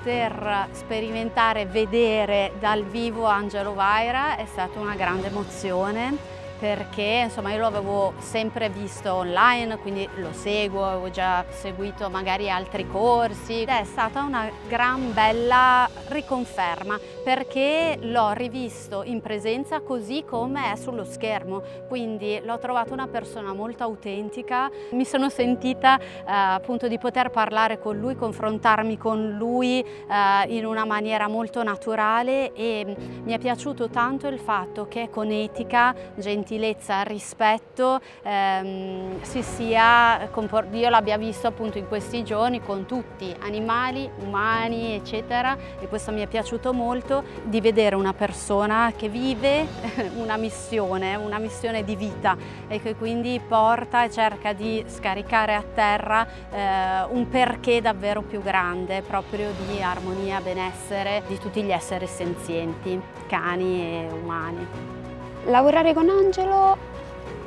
poter sperimentare, vedere dal vivo Angelo Vaira è stata una grande emozione perché insomma io lo avevo sempre visto online, quindi lo seguo, avevo già seguito magari altri corsi. Ed è stata una gran bella riconferma perché l'ho rivisto in presenza così come è sullo schermo, quindi l'ho trovato una persona molto autentica, mi sono sentita eh, appunto di poter parlare con lui, confrontarmi con lui eh, in una maniera molto naturale e mi è piaciuto tanto il fatto che con etica, gentilezza, gentilezza, rispetto ehm, si sia, io l'abbia visto appunto in questi giorni con tutti, animali, umani eccetera e questo mi è piaciuto molto di vedere una persona che vive una missione, una missione di vita e che quindi porta e cerca di scaricare a terra eh, un perché davvero più grande proprio di armonia, benessere di tutti gli esseri senzienti, cani e umani. Lavorare con Angelo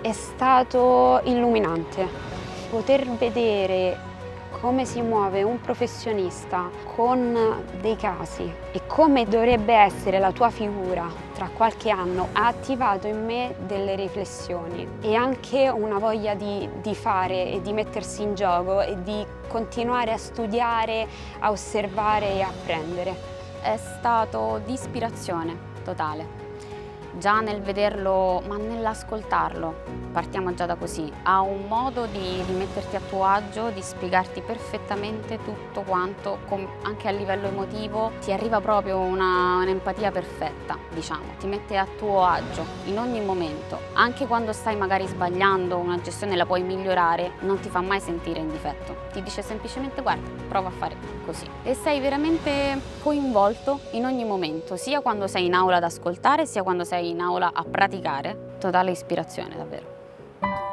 è stato illuminante. Poter vedere come si muove un professionista con dei casi e come dovrebbe essere la tua figura tra qualche anno ha attivato in me delle riflessioni e anche una voglia di, di fare e di mettersi in gioco e di continuare a studiare, a osservare e apprendere. È stato di ispirazione totale già nel vederlo, ma nell'ascoltarlo, partiamo già da così, ha un modo di, di, metterti a tuo agio, di spiegarti perfettamente tutto quanto, anche a livello emotivo, ti arriva proprio un'empatia un perfetta, diciamo, ti mette a tuo agio in ogni momento, anche quando stai magari sbagliando una gestione la puoi migliorare, non ti fa mai sentire in difetto, ti dice semplicemente guarda, prova a fare così. E sei veramente coinvolto in ogni momento, sia quando sei in aula ad ascoltare, sia quando sei in aula a praticare, totale ispirazione davvero.